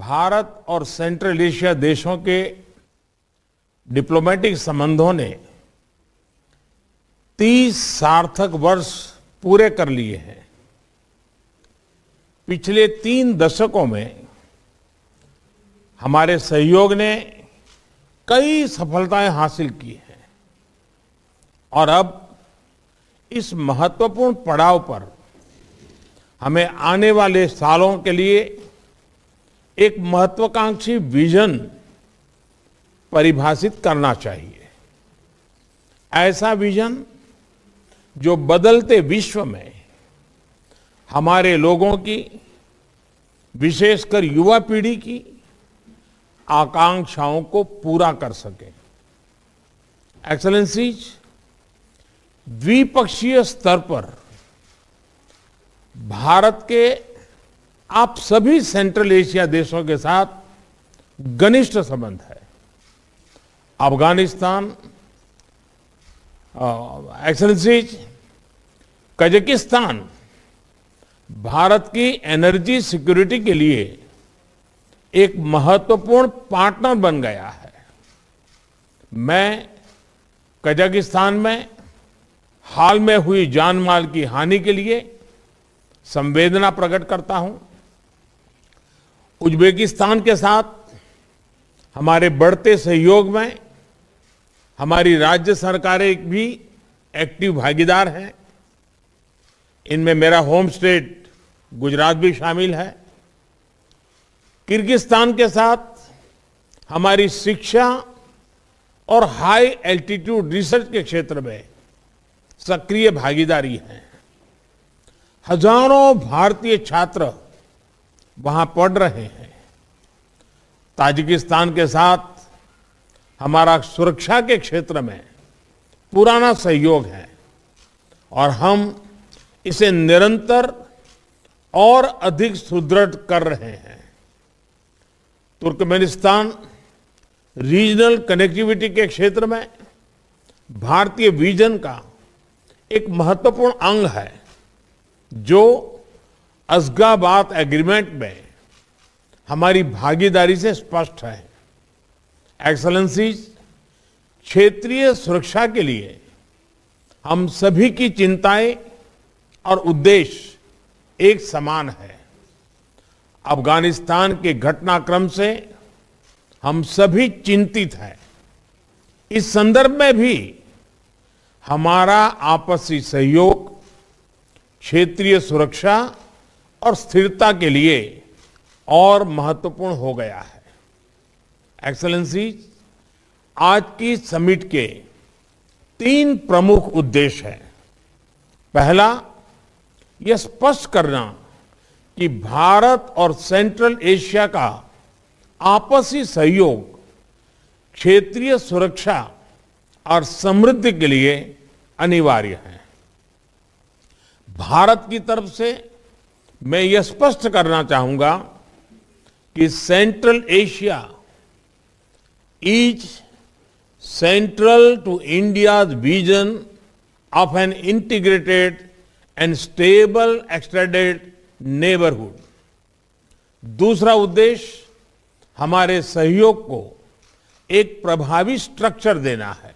भारत और central Asia देशों के डिप्लोमेटिक संबंधों ने 30 सार्थक वर्ष पूरे कर लिए हैं। पिछले तीन दशकों में हमारे सहयोग ने कई सफलताएँ हासिल की हैं। और अब इस महत्वपूर्ण पड़ाव पर हमें आने वाले सालों के लिए एक महत्वाकांक्षी विजन परिभाषित करना चाहिए। ऐसा विजन जो बदलते विश्व में हमारे लोगों की, विशेषकर युवा पीढ़ी की आकांक्षाओं को पूरा कर सके। एक्सलेंसीज द्विपक्षीय स्तर पर भारत के आप सभी सेंट्रल एशिया देशों के साथ घनिष्ठ संबंध है। अफ़गानिस्तान एक्सलेंसीज कजाकिस्तान भारत की एनर्जी सिक्योरिटी के लिए एक महत्वपूर्ण पार्टनर बन गया है। मैं कजाकिस्तान में हाल में हुई जान माल की हानि के लिए संवेदना प्रकट करता हूँ। उज्बेकिस्तान के साथ, हमारे बढ़ते सहयोग में, हमारी राज्य सरकारें भी एक्टिव भागीदार हैं। इनमें मेरा होम स्टेट गुजरात भी शामिल है। किर्गिस्तान के साथ, हमारी शिक्षा और हाई एल्टीट्यूड रिसर्च के क्षेत्र में सक्रिय भागीदारी है। हज़ारों भारतीय छात्र वहाँ पढ़ रहे हैं। ताजिकिस्तान के साथ हमारा सुरक्षा के क्षेत्र में पुराना सहयोग है और हम इसे निरंतर और अधिक सुदृढ़ कर रहे हैं। तुर्कमेनिस्तान रीजनल कनेक्टिविटी के क्षेत्र में भारतीय विजन का एक महत्वपूर्ण अंग है, जो असगाबाद एग्रीमेंट में हमारी भागीदारी से स्पष्ट है। एक्सलेंसीज, क्षेत्रीय सुरक्षा के लिए हम सभी की चिंताएँ और उद्देश्य एक समान है। अफ़गानिस्तान के घटनाक्रम से हम सभी चिंतित हैं। इस संदर्भ में भी हमारा आपसी सहयोग, क्षेत्रीय सुरक्षा और स्थिरता के लिए और महत्वपूर्ण हो गया है। एक्सलेंसी आज की समिट के तीन प्रमुख उद्देश्य हैं। पहला, यह स्पष्ट करना कि भारत और सेंट्रल एशिया का आपसी सहयोग, क्षेत्रीय सुरक्षा और समृद्धि के लिए अनिवार्य है। भारत की तरफ़ से मैं यह स्पष्ट करना चाहूँगा कि central Asia is central to India vision of an integrated and stable extended neighbourhood दूसरा उद्देश्य, हमारे सहयोग को एक प्रभावी स्ट्रक्चर देना है।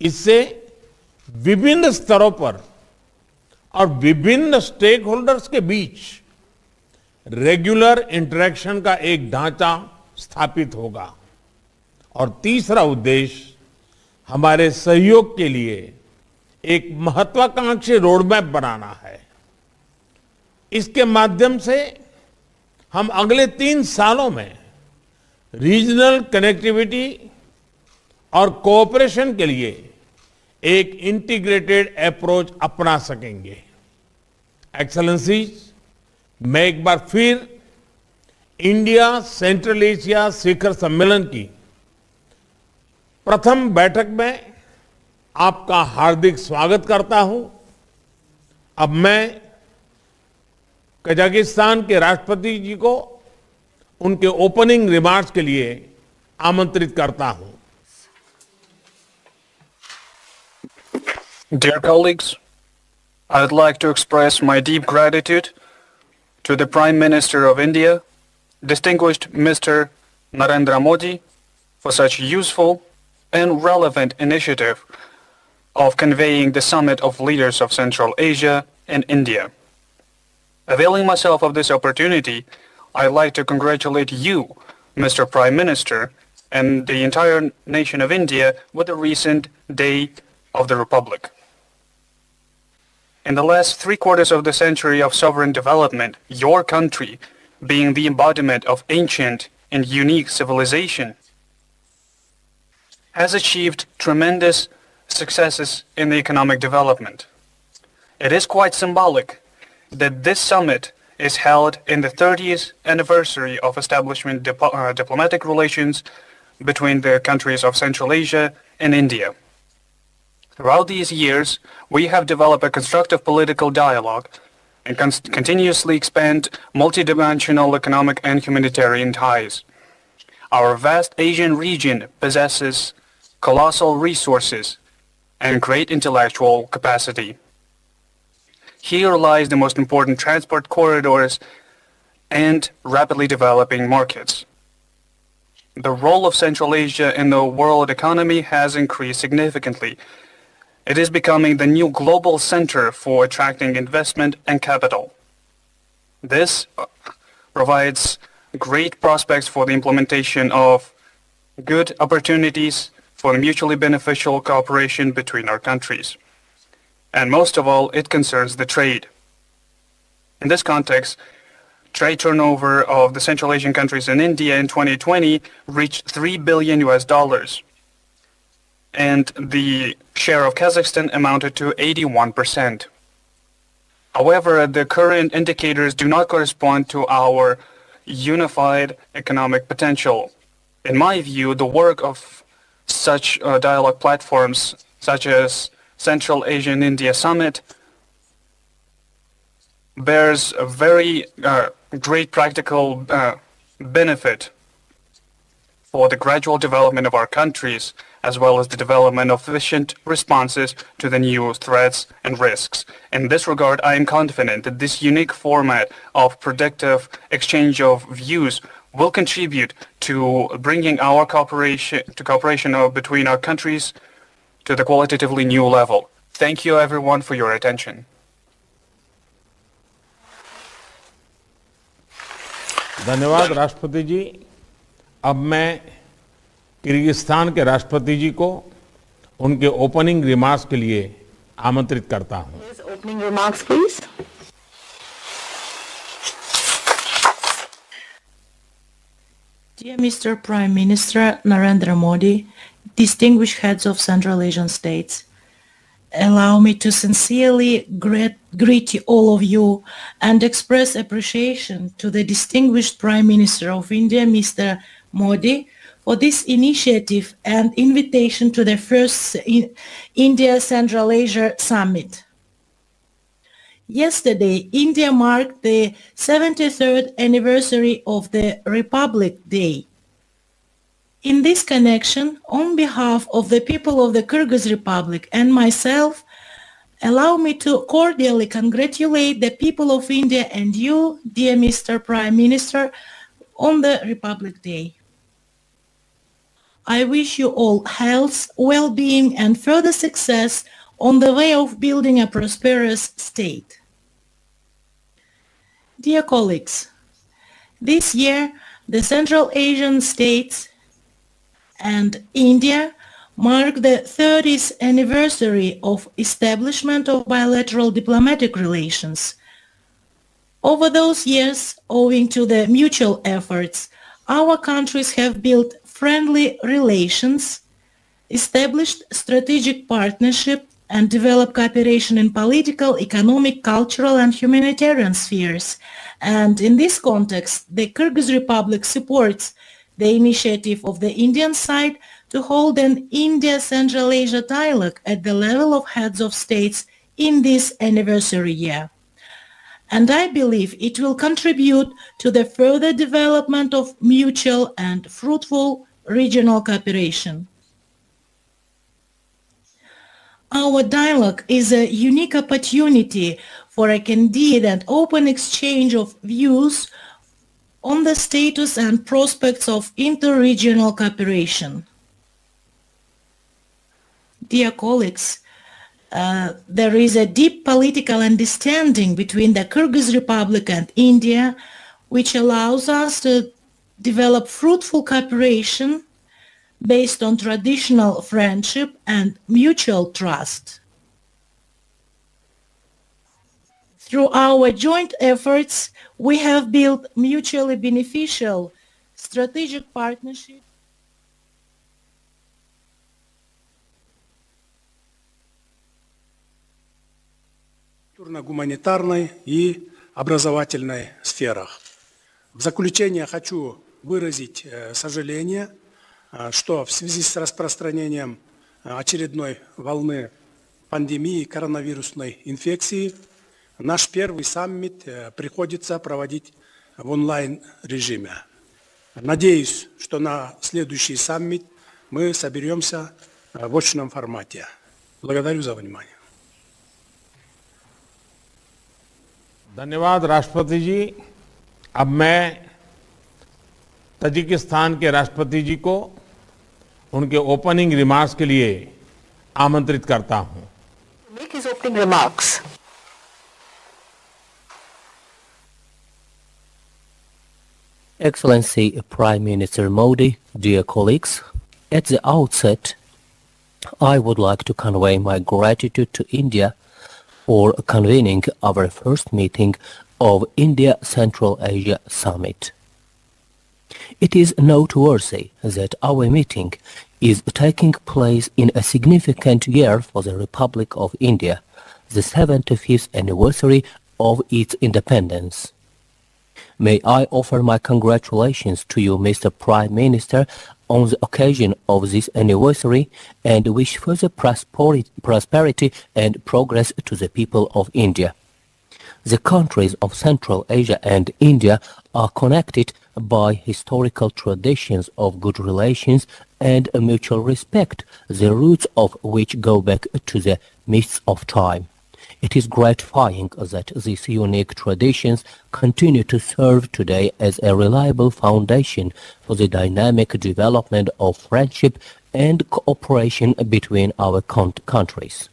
इससे विभिन्न स्तरों पर और विभिन्न स्टेक होल्डर्स के बीच रेगुलर इंटरेक्शन का एक ढांचा स्थापित होगा। और तीसरा उद्देश्य हमारे सहयोग के लिए एक महत्वाकांक्षी रोडमैप बनाना है। इसके माध्यम से हम अगले तीन सालों में रीजनल कनेक्टिविटी और कोऑपरेशन के लिए एक इंटीग्रेटेड अप्रोच अपना सकेंगे। एक्सलेंसीज मैं एक बार फिर इंडिया सेंट्रल एशिया शिखर सम्मेलन की प्रथम बैठक में आपका हार्दिक स्वागत करता हूँ। अब मैं कजाकिस्तान के राष्ट्रपति जी को उनके ओपनिंग रिमार्क्स के लिए आमंत्रित करता हूँ। Dear colleagues, I would like to express my deep gratitude to the Prime Minister of India, distinguished Mr. Narendra Modi for such useful and relevant initiative of conveying the summit of leaders of Central Asia and India. Availing myself of this opportunity, I'd like to congratulate you, Mr. Prime Minister, and the entire nation of India with the recent Day of the Republic. In the last three quarters of the century of sovereign development, your country, being the embodiment of ancient and unique civilization, has achieved tremendous successes in the economic development. It is quite symbolic that this summit is held in the 30th anniversary of establishment dip uh, diplomatic relations between the countries of Central Asia and India. Throughout these years, we have developed a constructive political dialogue and con continuously expand multidimensional economic and humanitarian ties. Our vast Asian region possesses colossal resources and great intellectual capacity. Here lies the most important transport corridors and rapidly developing markets. The role of Central Asia in the world economy has increased significantly. It is becoming the new global center for attracting investment and capital. This uh, provides great prospects for the implementation of good opportunities for mutually beneficial cooperation between our countries. And most of all, it concerns the trade. In this context, trade turnover of the Central Asian countries and India in 2020 reached 3 billion US dollars. And the share of Kazakhstan amounted to 81%. However, the current indicators do not correspond to our unified economic potential. In my view, the work of such uh, dialogue platforms such as Central Asian India Summit bears a very uh, great practical uh, benefit for the gradual development of our countries as well as the development of efficient responses to the new threats and risks. In this regard, I am confident that this unique format of productive exchange of views will contribute to bringing our cooperation to cooperation between our countries to the qualitatively new level. Thank you everyone for your attention. धन्यवाद राष्ट्रपति जी अब मैं Kyrgyzstan के राष्ट्रपति जी को उनके opening remarks के लिए आमंत्रित करता हूँ opening remarks, please. Dear Mr. Prime Minister Narendra Modi, distinguished heads of Central Asian states, allow me to sincerely greet, greet all of you and express appreciation to the distinguished Prime Minister of India, Mr. Modi, for this initiative and invitation to the first India Central Asia Summit. Yesterday, India marked the 73rd anniversary of the Republic Day. In this connection, on behalf of the people of the Kyrgyz Republic and myself, allow me to cordially congratulate the people of India and you, dear Mr. Prime Minister, on the Republic Day. I wish you all health, well-being and further success on the way of building a prosperous state. Dear colleagues, this year the Central Asian states and India mark the 30th anniversary of establishment of bilateral diplomatic relations. Over those years, owing to the mutual efforts, our countries have built friendly relations, established strategic partnership, and develop cooperation in political, economic, cultural, and humanitarian spheres. And in this context, the Kyrgyz Republic supports the initiative of the Indian side to hold an India-Central Asia dialogue at the level of heads of states in this anniversary year. And I believe it will contribute to the further development of mutual and fruitful regional cooperation. Our dialogue is a unique opportunity for a candid and open exchange of views on the status and prospects of inter-regional cooperation. Dear colleagues, uh, there is a deep political understanding between the Kyrgyz Republic and India, which allows us to develop fruitful cooperation based on traditional friendship and mutual trust. Through our joint efforts, we have built mutually beneficial strategic partnerships культурно-гуманитарной и образовательной сферах. В заключение хочу выразить э, сожаление, э, что в связи с распространением э, очередной волны пандемии коронавирусной инфекции наш первый саммит приходится проводить в онлайн-режиме. Надеюсь, что на следующий саммит мы соберемся в очном формате. Благодарю за внимание. धन्यवाद राष्ट्रपति जी अब मैं Tajikistan के राष्ट्रपति जी को उनके opening remarks के लिए आमंत्रित करता हूँ make his opening remarks. Excellency Prime Minister Modi, dear colleagues, at the outset, I would like to convey my gratitude to India for convening our first meeting of India Central Asia Summit. It is noteworthy that our meeting is taking place in a significant year for the Republic of India, the 75th anniversary of its independence. May I offer my congratulations to you, Mr. Prime Minister, on the occasion of this anniversary and wish further prosperity and progress to the people of India. The countries of Central Asia and India are connected by historical traditions of good relations and mutual respect, the roots of which go back to the mists of time. It is gratifying that these unique traditions continue to serve today as a reliable foundation for the dynamic development of friendship and cooperation between our countries.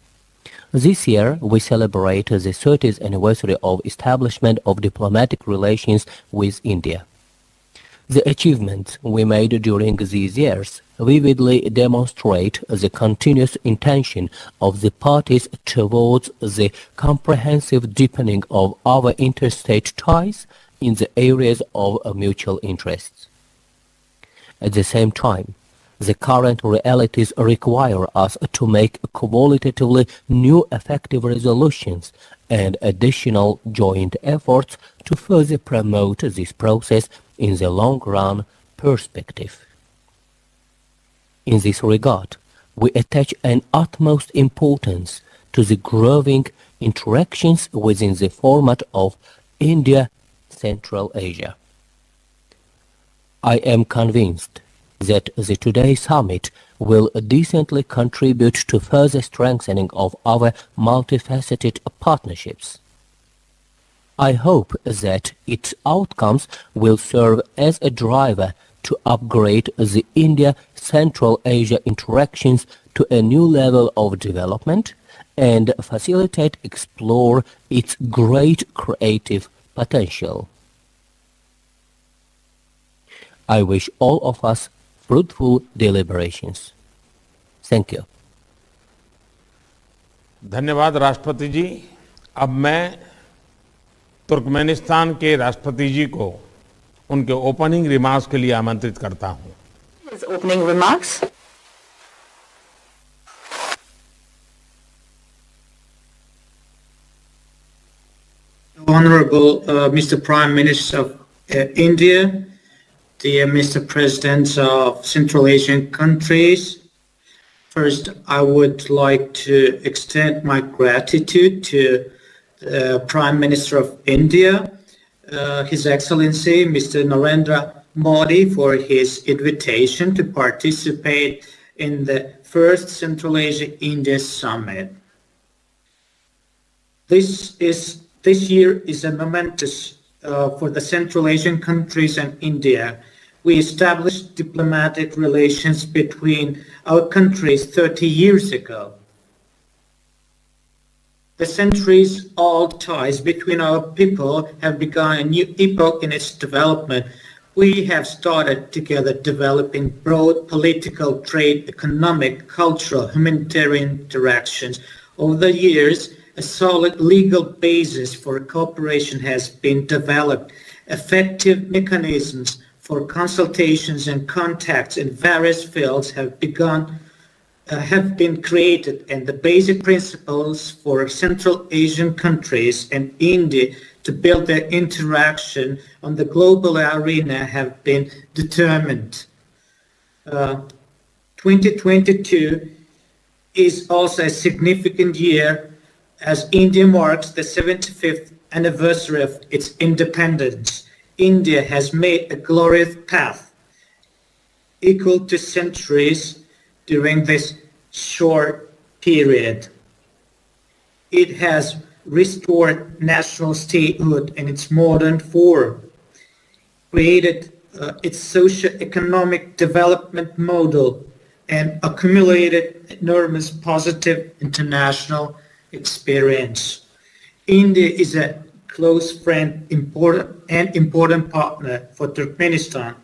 This year, we celebrate the 30th anniversary of establishment of diplomatic relations with India. The achievements we made during these years vividly demonstrate the continuous intention of the parties towards the comprehensive deepening of our interstate ties in the areas of mutual interests. At the same time, the current realities require us to make qualitatively new effective resolutions and additional joint efforts to further promote this process in the long run perspective. In this regard, we attach an utmost importance to the growing interactions within the format of India-Central Asia. I am convinced that the today summit will decently contribute to further strengthening of our multifaceted partnerships. I hope that its outcomes will serve as a driver to upgrade the India-Central Asia interactions to a new level of development and facilitate explore its great creative potential. I wish all of us fruitful deliberations. Thank you. धन्यवाद राष्ट्रपति जी अब मैं Turkmenistan के राष्ट्रपति जी को उनके opening remarks के लिए आमंत्रित करता हूं His opening remarks. Honorable uh, Mr. Prime Minister of uh, India, dear Mr. President of Central Asian countries, first I would like to extend my gratitude to the Prime Minister of India, uh, His Excellency Mr. Narendra Modi for his invitation to participate in the first Central Asia-India Summit. This is this year is a momentous uh, for the Central Asian countries and India. We established diplomatic relations between our countries 30 years ago. The centuries-old ties between our people have begun a new epoch in its development. We have started together developing broad political, trade, economic, cultural, humanitarian interactions. Over the years, a solid legal basis for cooperation has been developed. Effective mechanisms for consultations and contacts in various fields have begun have been created and the basic principles for Central Asian countries and India to build their interaction on the global arena have been determined. Uh, 2022 is also a significant year as India marks the 75th anniversary of its independence. India has made a glorious path equal to centuries during this short period. It has restored national statehood in its modern form, created uh, its socio-economic development model, and accumulated enormous positive international experience. India is a close friend important, and important partner for Turkmenistan.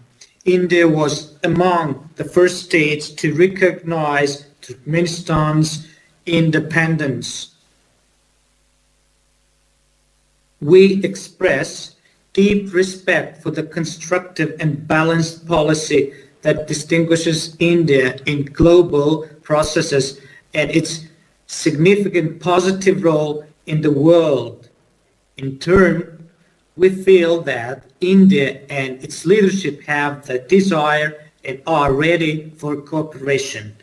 India was among the first states to recognize Turkmenistan's independence. We express deep respect for the constructive and balanced policy that distinguishes India in global processes and its significant positive role in the world. In turn, we feel that India and its leadership have the desire and are ready for cooperation.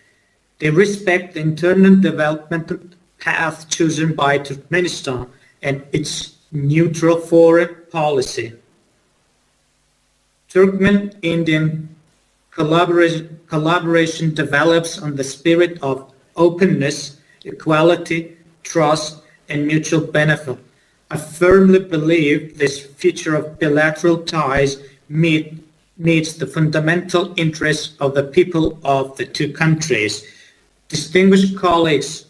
They respect the internal development path chosen by Turkmenistan and its neutral foreign policy. Turkmen-Indian collaboration, collaboration develops on the spirit of openness, equality, trust, and mutual benefit. I firmly believe this future of bilateral ties meet, meets the fundamental interests of the people of the two countries. Distinguished colleagues,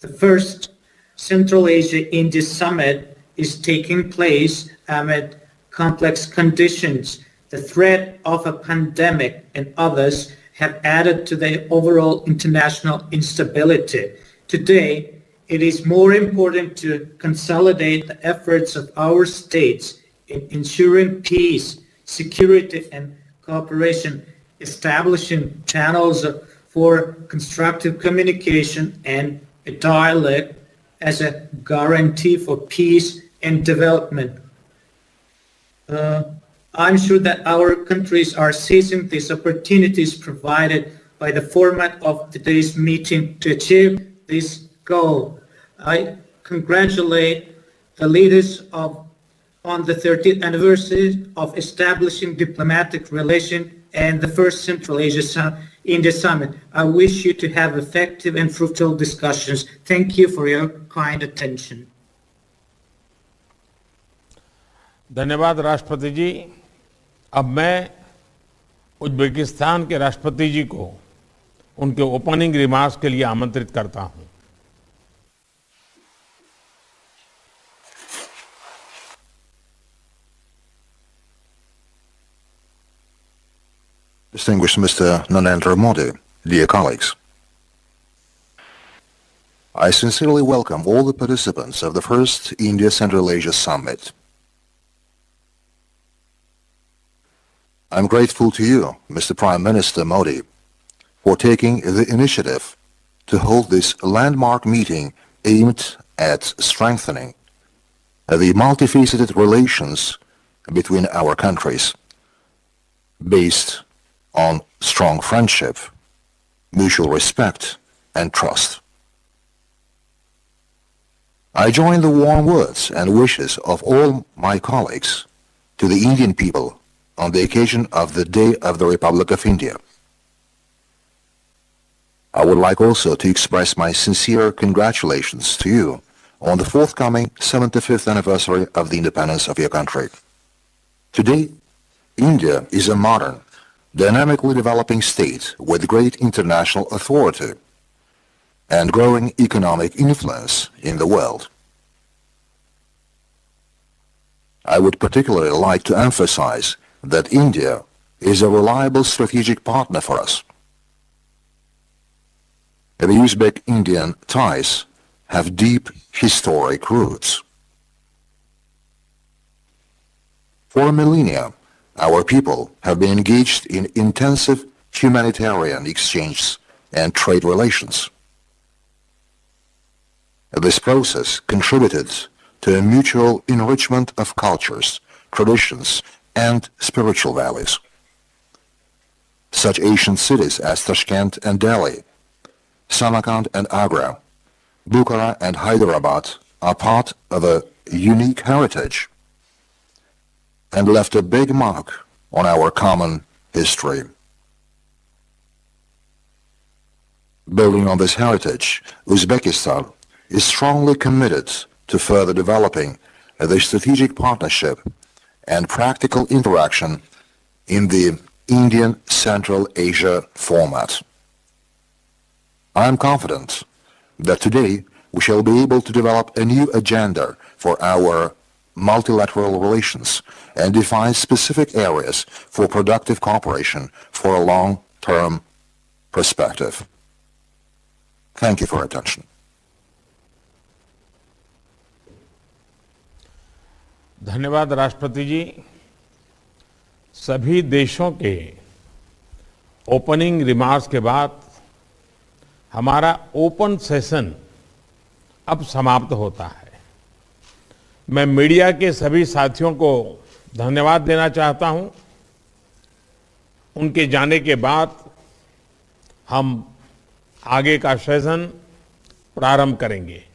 the first Central Asia-India Summit is taking place amid complex conditions. The threat of a pandemic and others have added to the overall international instability. Today, it is more important to consolidate the efforts of our states in ensuring peace, security, and cooperation, establishing channels for constructive communication and a dialogue as a guarantee for peace and development. Uh, I'm sure that our countries are seizing these opportunities provided by the format of today's meeting to achieve this goal. I congratulate the leaders of on the 30th anniversary of establishing diplomatic relations and the first Central Asia in the summit. I wish you to have effective and fruitful discussions. Thank you for your kind attention. धन्यवाद राष्ट्रपति जी अब मैं Uzbekistan के राष्ट्रपति जी को उनके opening remarks के लिए आमंत्रित करता हूं Distinguished Mr. Narendra Modi, dear colleagues. I sincerely welcome all the participants of the first India-Central Asia Summit. I'm grateful to you, Mr. Prime Minister Modi, for taking the initiative to hold this landmark meeting aimed at strengthening the multifaceted relations between our countries based on strong friendship, mutual respect, and trust. I join the warm words and wishes of all my colleagues to the Indian people on the occasion of the Day of the Republic of India. I would like also to express my sincere congratulations to you on the forthcoming 75th anniversary of the independence of your country. Today, India is a modern, dynamically developing state with great international authority and growing economic influence in the world. I would particularly like to emphasize that India is a reliable strategic partner for us. The Uzbek-Indian ties have deep historic roots. For millennia, our people have been engaged in intensive humanitarian exchanges and trade relations. This process contributed to a mutual enrichment of cultures, traditions, and spiritual values. Such ancient cities as Tashkent and Delhi, Samarkand and Agra, Bukhara and Hyderabad are part of a unique heritage and left a big mark on our common history. Building on this heritage, Uzbekistan is strongly committed to further developing the strategic partnership and practical interaction in the Indian Central Asia format. I am confident that today we shall be able to develop a new agenda for our multilateral relations and define specific areas for productive cooperation for a long-term perspective. Thank you for your attention. धन्यवाद राष्ट्रपति जी सभी देशों के opening remarks के बाद हमारा open session अब समाप्त होता है मैं मीडिया के सभी साथियों को धन्यवाद देना चाहता हूँ। उनके जाने के बाद हम आगे का सेशन प्रारंभ करेंगे।